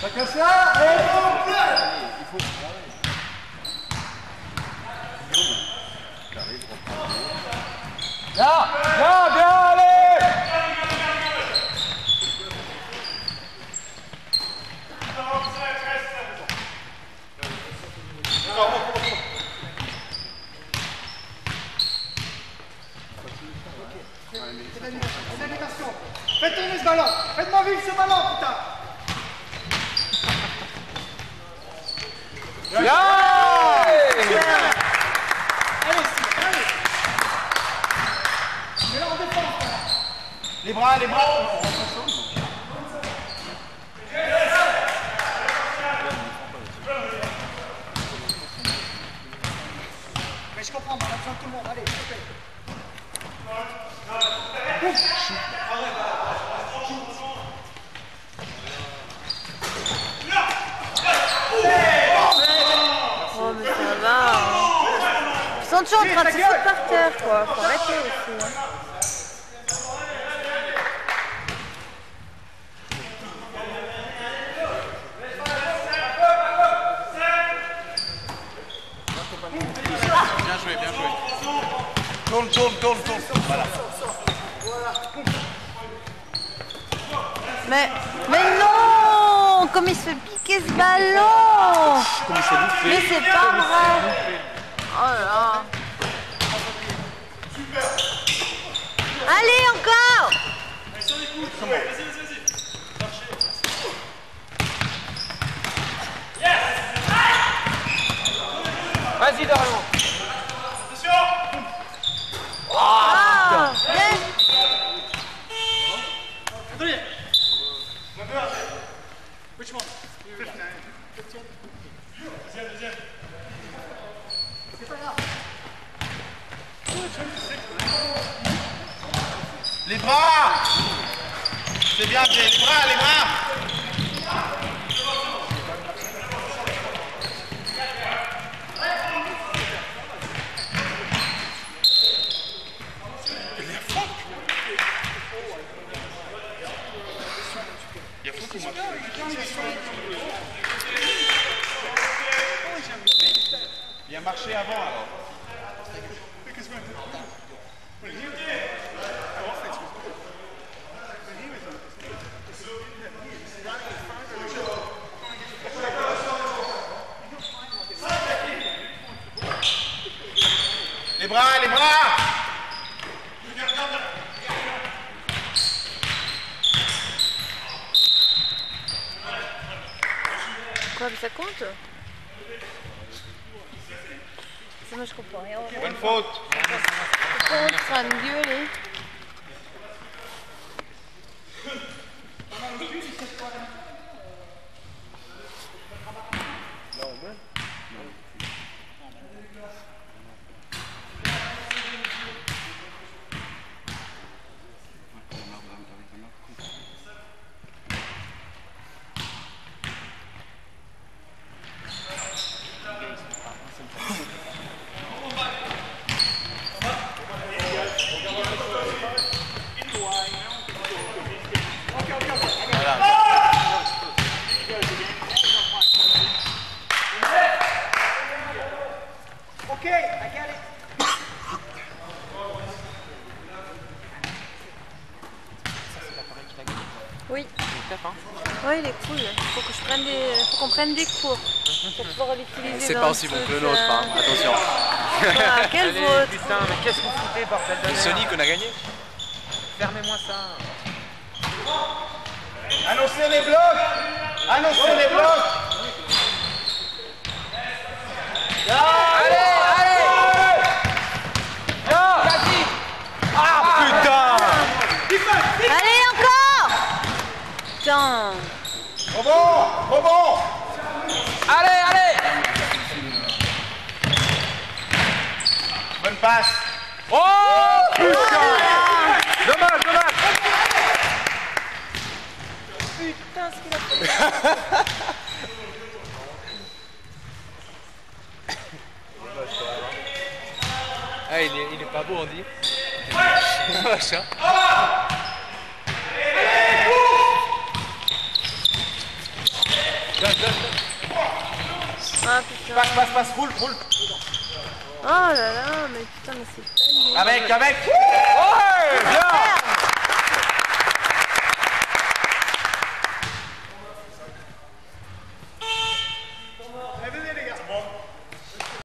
Chacun ça Allez Bien Bien, bien, allez Faites tourner ce ballon Faites-moi vivre ce ballon, putain Bien Allez, Steve, allez Mais là, on défense, là. Les bras, les bras Mais je comprends, on a besoin de tout le monde, allez, s'il te plaît. Oh, va. hein. Ils sont toujours en train de se foutre par terre, quoi. Faut arrêter aussi. hein. Bien joué, bien joué. Tourne, tourne, tourne, tourne. Voilà. Mais, mais non Comme il se fait piquer ce ballon Comme il s'est bouffé. Mais c'est pas vrai. Oh là là. Allez, encore Les bras C'est bien, Jay. Les bras, les bras Il y a Il a marché avant alors. Les bras, les bras. Quoi, mais ça compte. Ça, moi, je comprends rien. Bonne faute Pourquoi on est en Oui. Oui, il est cool. Faut que je prenne des, faut qu'on prenne des cours pour pouvoir l'utiliser. C'est pas aussi bon que le nôtre, hein. attention. Voilà, quel vôtre Putain, mais qu'est-ce que vous foutez, bordel de Le merde Sonic, on a gagné Fermez-moi ça. Annoncez les blocs Annoncez les blocs Allez, allez Ah putain Allez, encore Putain. Rebond Rebond Allez, allez Bonne passe Oh putain Dommage, dommage Putain, ce qu'il a fait. Ah, il est, il est pas beau, on dit. Vache, Ah putain. Passe, passe, passe, roule, roule. Oh là là, mais putain, mais c'est pas. Avec, avec.